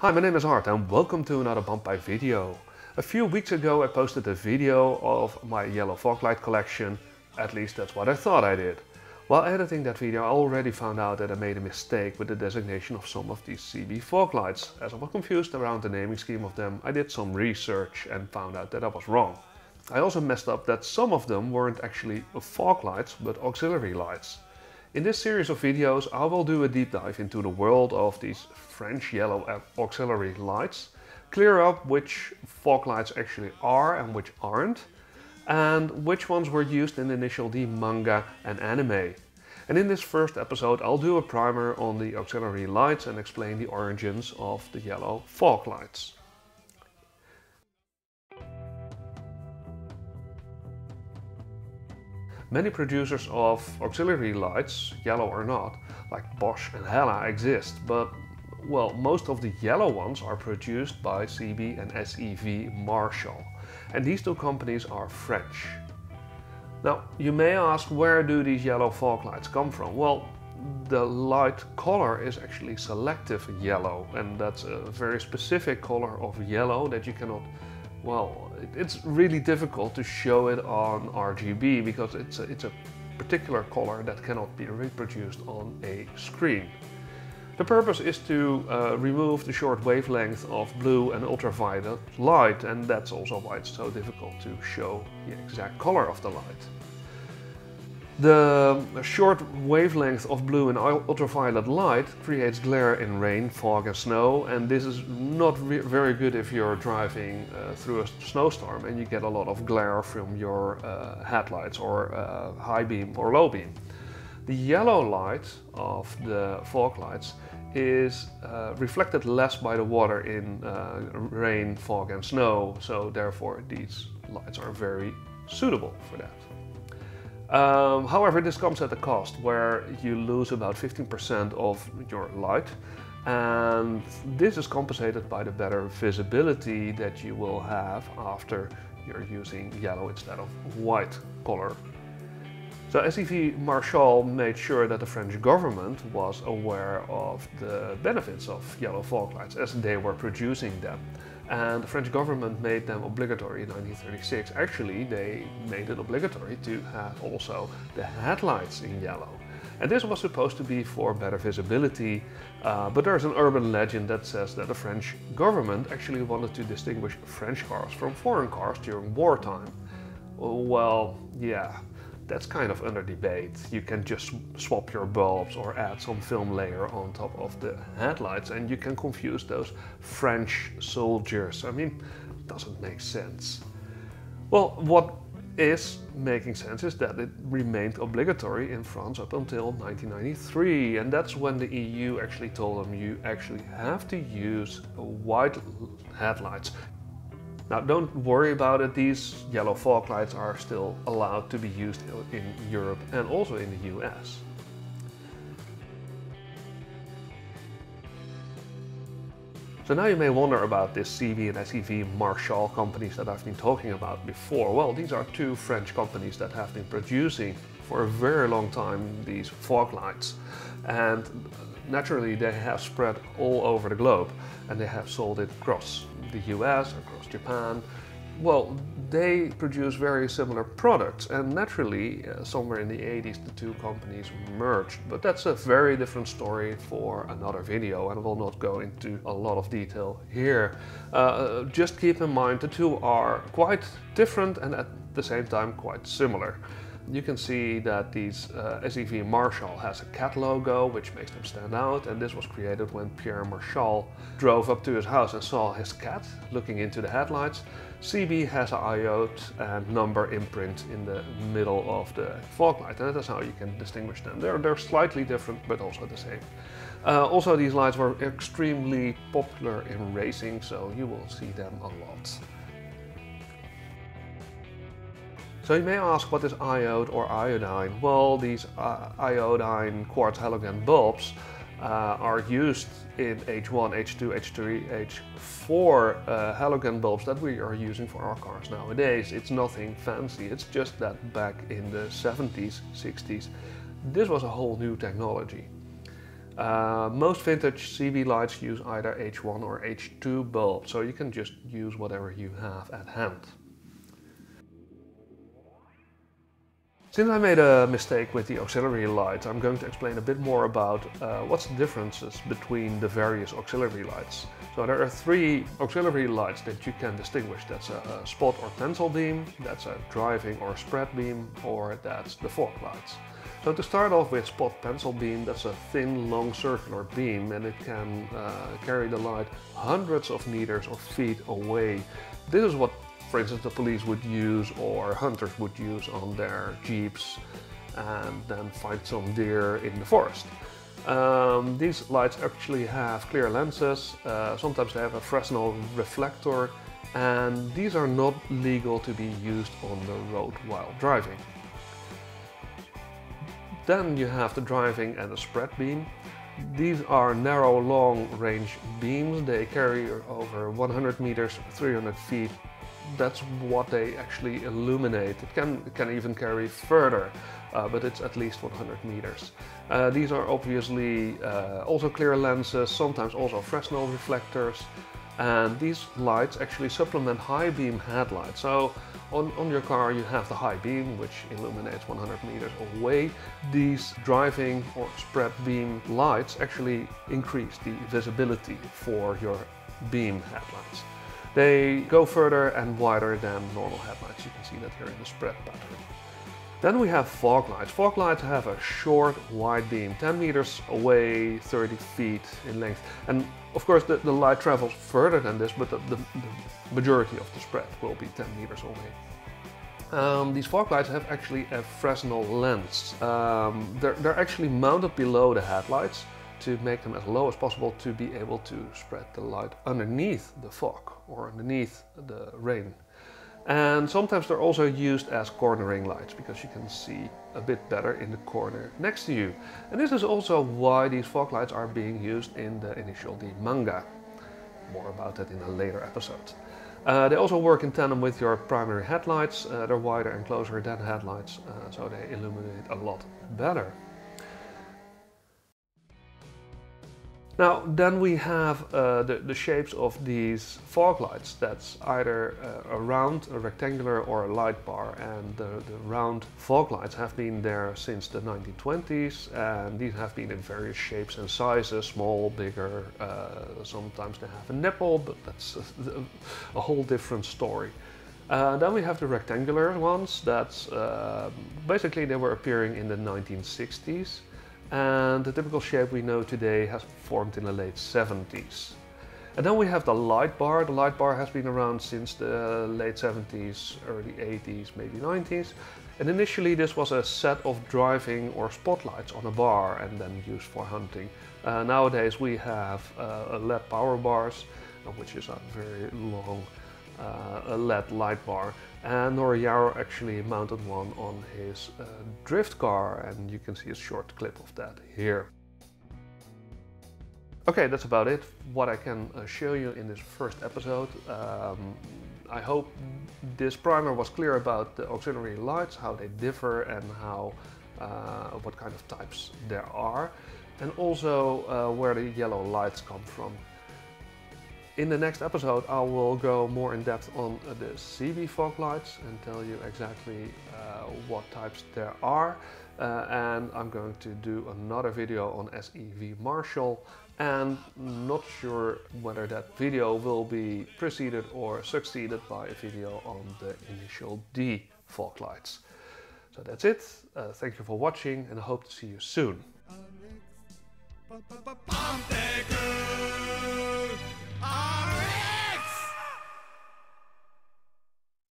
Hi, my name is Art and welcome to another Banpei video. A few weeks ago I posted a video of my yellow fog light collection, at least that's what I thought I did. While editing that video I already found out that I made a mistake with the designation of some of these Cibie fog lights. As I was confused around the naming scheme of them, I did some research and found out that I was wrong. I also messed up that some of them weren't actually fog lights but auxiliary lights. In this series of videos I will do a deep dive into the world of these French yellow auxiliary lights, clear up which fog lights actually are and which aren't, and which ones were used in the initial D manga and anime. And in this first episode I'll do a primer on the auxiliary lights and explain the origins of the yellow fog lights. Many producers of auxiliary lights, yellow or not, like Bosch and Hella exist, but well, most of the yellow ones are produced by Cibie and SEV Marchal, and these two companies are French. Now, you may ask where do these yellow fog lights come from? Well, the light color is actually selective yellow, and that's a very specific color of yellow that you cannot well, it's really difficult to show it on RGB because it's a, it's a particular color that cannot be reproduced on a screen. The purpose is to uh, remove the short wavelength of blue and ultraviolet light and that's also why it's so difficult to show the exact color of the light. The short wavelength of blue and ultraviolet light creates glare in rain, fog and snow and this is not very good if you're driving uh, through a snowstorm and you get a lot of glare from your uh, headlights or uh, high beam or low beam. The yellow light of the fog lights is uh, reflected less by the water in uh, rain, fog and snow so therefore these lights are very suitable for that. Um, however, this comes at a cost where you lose about 15% of your light and this is compensated by the better visibility that you will have after you're using yellow instead of white color. So SEV Marchal made sure that the French government was aware of the benefits of yellow fog lights as they were producing them and the French government made them obligatory in 1936. Actually, they made it obligatory to have also the headlights in yellow. And this was supposed to be for better visibility, uh, but there's an urban legend that says that the French government actually wanted to distinguish French cars from foreign cars during wartime. Well, yeah, that's kind of under debate. You can just swap your bulbs or add some film layer on top of the headlights and you can confuse those French soldiers. I mean, doesn't make sense. Well, what is making sense is that it remained obligatory in France up until 1993 and that's when the EU actually told them you actually have to use white headlights. Now don't worry about it, these yellow fog lights are still allowed to be used in Europe and also in the US. So now you may wonder about this Cibie and SEV Marchal companies that I've been talking about before. Well, these are two French companies that have been producing for a very long time these fog lights. And naturally they have spread all over the globe and they have sold it across the US, across Japan. Well, they produce very similar products and naturally uh, somewhere in the 80s the two companies merged. But that's a very different story for another video and I will not go into a lot of detail here. Uh, just keep in mind the two are quite different and at the same time quite similar. You can see that these uh, SEV Marchal has a cat logo which makes them stand out and this was created when Pierre Marchal drove up to his house and saw his cat looking into the headlights. Cibie has an iode and number imprint in the middle of the fog light and that's how you can distinguish them. They're, they're slightly different but also the same. Uh, also these lights were extremely popular in racing so you will see them a lot. So you may ask what is iode or iodine? Well, these uh, iodine quartz halogen bulbs uh, are used in H1, H2, H3, H4 uh, halogen bulbs that we are using for our cars nowadays. It's nothing fancy, it's just that back in the 70s, 60s, this was a whole new technology. Uh, most vintage Cibie lights use either H1 or H2 bulb, so you can just use whatever you have at hand. Since I made a mistake with the auxiliary lights, I'm going to explain a bit more about uh, what's the differences between the various auxiliary lights. So there are three auxiliary lights that you can distinguish. That's a, a spot or pencil beam, that's a driving or spread beam, or that's the fog lights. So to start off with spot pencil beam, that's a thin, long circular beam and it can uh, carry the light hundreds of meters or feet away. This is what for instance, the police would use or hunters would use on their jeeps and then find some deer in the forest. Um, these lights actually have clear lenses, uh, sometimes they have a Fresnel reflector and these are not legal to be used on the road while driving. Then you have the driving and the spread beam. These are narrow long range beams, they carry over 100 meters, 300 feet that's what they actually illuminate. It can, it can even carry further, uh, but it's at least 100 meters. Uh, these are obviously uh, also clear lenses, sometimes also Fresnel reflectors, and these lights actually supplement high beam headlights. So on, on your car you have the high beam which illuminates 100 meters away. These driving or spread beam lights actually increase the visibility for your beam headlights. They go further and wider than normal headlights. You can see that here in the spread pattern. Then we have fog lights. Fog lights have a short, wide beam, 10 meters away, 30 feet in length. And of course the, the light travels further than this, but the, the, the majority of the spread will be 10 meters away. Um, these fog lights have actually a Fresnel lens. Um, they're, they're actually mounted below the headlights to make them as low as possible to be able to spread the light underneath the fog or underneath the rain. And sometimes they're also used as cornering lights because you can see a bit better in the corner next to you. And this is also why these fog lights are being used in the Initial D manga. More about that in a later episode. Uh, they also work in tandem with your primary headlights. Uh, they're wider and closer than headlights, uh, so they illuminate a lot better. Now then we have uh, the, the, shapes of these fog lights. That's either uh, a round, a rectangular or a light bar and the, the, round fog lights have been there since the 1920s and these have been in various shapes and sizes, small, bigger, uh, sometimes they have a nipple but that's a, a whole different story. Uh, then we have the rectangular ones that's uh, basically they were appearing in the 1960s and the typical shape we know today has formed in the late 70s. And then we have the light bar. The light bar has been around since the late 70s, early 80s, maybe 90s. And initially this was a set of driving or spotlights on a bar and then used for hunting. Uh, nowadays we have uh, LED power bars, uh, which is a very long uh, LED light bar and Nori actually mounted one on his uh, drift car and you can see a short clip of that here. Okay, that's about it. What I can uh, show you in this first episode. Um, I hope this primer was clear about the auxiliary lights, how they differ and how uh, what kind of types there are. And also uh, where the yellow lights come from. In the next episode I will go more in depth on uh, the Cibie fog lights and tell you exactly uh, what types there are. Uh, and I'm going to do another video on SEV Marchal and not sure whether that video will be preceded or succeeded by a video on the initial D fog lights. So that's it. Uh, thank you for watching and I hope to see you soon. All right.